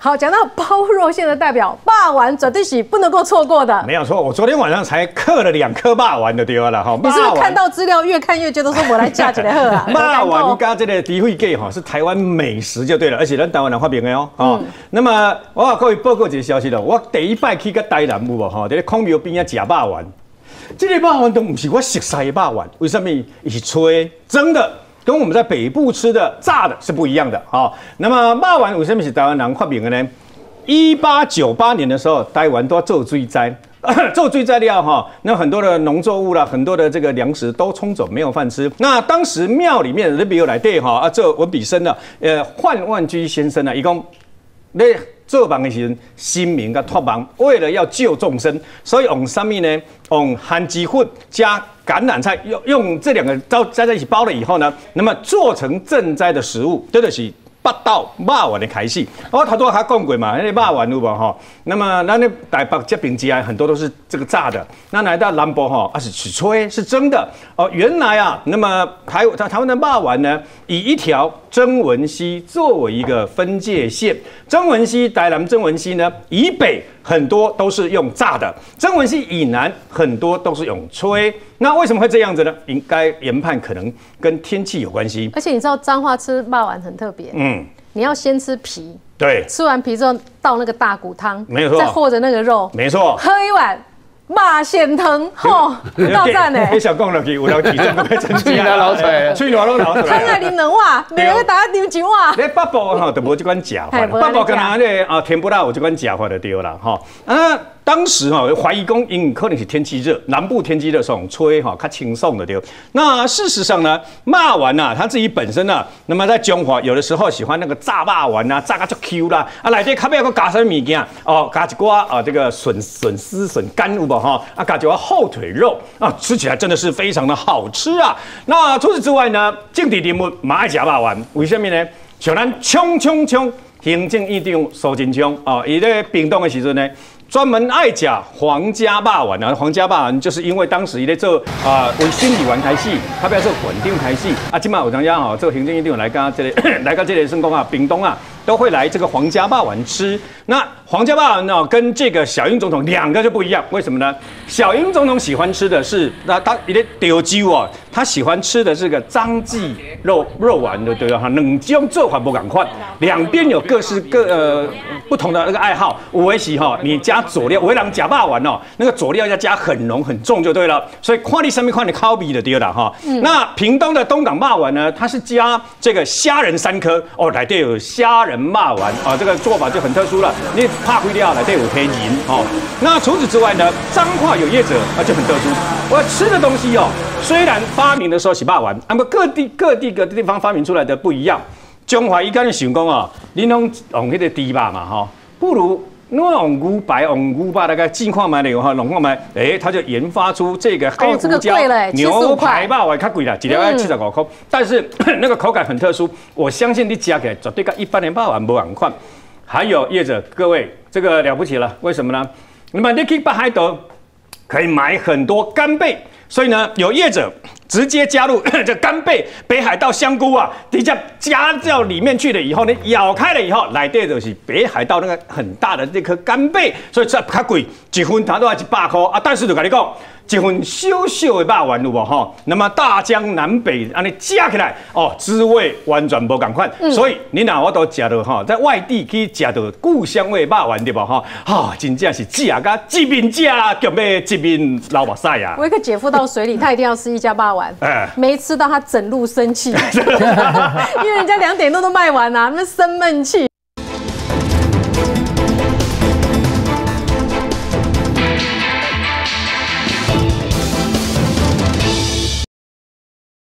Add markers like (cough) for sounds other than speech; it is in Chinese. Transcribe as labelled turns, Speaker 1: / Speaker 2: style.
Speaker 1: 好，讲到包肉馅的代表霸王，绝对是不能够错过的。
Speaker 2: 没有错，我昨天晚上才刻了两颗霸丸的丢了哈。
Speaker 1: 你是不是看到资料越看越觉得说我来嫁起来喝啊？(laughs)
Speaker 2: 霸丸加这个低会给哈是台湾美食就对了，而且咱台湾人发明的哦。哦，那么我要各位报告一个消息了，我第一摆去个台南有无哈？在空庙边啊吃霸王，这个霸王都不是我熟悉的霸王，为什么？是吹真的。跟我们在北部吃的炸的是不一样的啊。那么骂完为什么是台湾人发明的呢？一八九八年的时候，台湾都要做追灾，(coughs) 做追灾料哈，那很多的农作物啦，很多的这个粮食都冲走，没有饭吃。那当时庙里面人比如来对哈啊，这文笔生的呃范万居先生呢，一共那。做梦的时候，新民跟托梦，为了要救众生，所以用什么呢？用含鸡粉加橄榄菜，用用这两个包加在一起包了以后呢，那么做成赈灾的食物，真的是。八道骂完的开始，我头拄还讲过嘛，那个骂完有无哈？那么那那台北这边机啊，很多都是这个炸的。那来到南部哈，啊是是吹是真的哦。原来啊，那么台台台湾的骂完呢，以一条曾文溪作为一个分界线。曾文溪台南曾文溪呢，以北很多都是用炸的，曾文溪以南很多都是用吹。那为什么会这样子呢？应该研判可能跟天气有关系。
Speaker 1: 而且你知道彰化吃霸丸很特别，嗯，你要先吃皮，
Speaker 2: 对，
Speaker 1: 吃完皮之后倒那个大骨汤，
Speaker 2: 没有错，
Speaker 1: 再和着那个肉，
Speaker 2: 没错，
Speaker 1: 喝一碗。马显腾，(laughs) 吼，到站嘞！(laughs)
Speaker 2: 你想讲落去，有人体重都会增加。
Speaker 3: 老老水，
Speaker 2: 吹牛都老水。
Speaker 1: 看下你能哇，每个打丢几哇。
Speaker 2: 你八宝哈都无这款假话，八宝跟他那啊甜不辣有这款假话就对了吼啊。当时哈怀疑公因可能是天气热，南部天气热，所以吹哈较轻松的对。那事实上呢，骂完呐，他自己本身呢，那么在中华有的时候喜欢那个炸骂丸呐，炸个就 Q 啦，啊来这卡边有个加什么物件哦，加一瓜啊这个笋笋丝笋干有无哈？啊加一瓜后腿肉啊，吃起来真的是非常的好吃啊。那除此之外呢，境地题目马爱加骂丸，为什么呢？像咱冲冲冲，行政院长苏贞昌哦，伊在冰冻的时阵呢。专门爱讲皇家霸王啊，皇家霸王就是因为当时在做啊为心理玩台戏，他不要做稳定台戏啊。今晚有大家好，这个行政一定 (coughs) 来跟这里来跟这里圣公啊，屏东啊。都会来这个皇家霸王吃。那皇家霸王呢，跟这个小英总统两个就不一样。为什么呢？小英总统喜欢吃的是那他有点丢鸡哦，他喜欢吃的是个张记肉肉丸的，对吧？哈，冷姜做法不赶快。两边有各式各呃不同的那个爱好。五维喜哈，你加佐料，维朗假霸丸哦，那个佐料要加很浓很重就对了。所以看你上面看你烤比的对了哈。那屏东的东港霸丸呢，它是加这个虾仁三颗哦，来对有虾仁。霸丸啊，这个做法就很特殊了。你怕灰掉来，对，有黑银哦。那除此之外呢，脏话有业者啊就很特殊。我吃的东西哦，虽然发明的时候是霸丸，那么各地各地各地方发明出来的不一样。中华一干的想讲啊，恁拢用迄个猪肉嘛吼，不如。那用牛排、用牛排那个近况买的哈，弄况买，哎，他就研发出这个黑胡椒牛排吧，我看贵啦，几条要七十五块，但是 (clears throat) 那个口感很特殊，我相信你加起来绝对跟一般的霸王不一样。还有业者，各位这个了不起了，为什么呢？那么你可以把海德可以买很多干贝。所以呢，有业者直接加入 (coughs) 这干贝、北海道香菇啊，底下加到里面去了以后呢，咬开了以后，来的就是北海道那个很大的那颗干贝，所以这较贵，一份它都要一百块啊。但是就跟你讲。一份小小的肉丸有无哈？那么大江南北安尼加起来哦，滋味完全不共款。所以你哪我都食到哈，在外地去食到故乡味肉丸对不哈？哈，真正是食甲一面食，脚要一面老目屎呀！
Speaker 1: 我一个姐夫到水里，他一定要吃一家霸王，(laughs) 哎，没吃到他整路生气，(laughs) 因为人家两点多都卖完了，那生闷气。